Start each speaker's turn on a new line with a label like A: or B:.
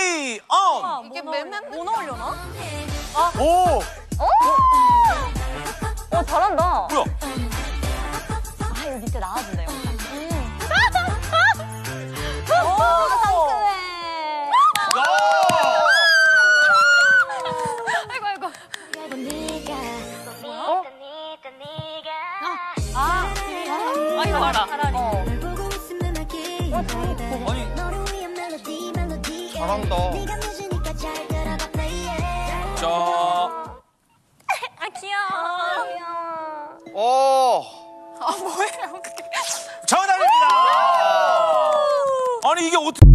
A: 플레이 온.
B: 이게 맨날 뭐 나오려나?
A: 오,
B: 어 잘한다.
A: 뭐야?
B: 아 여기 밑에 나와준다 영
C: 오!
A: 야!
B: 아이고 아이고.
C: 어?
B: 아, 아 이거 알아. 어.
A: 아니,
D: 잘한다.
A: 자,
B: 아 귀여워.
D: 어.
A: 정답입니다. 아니 이게 어떻게?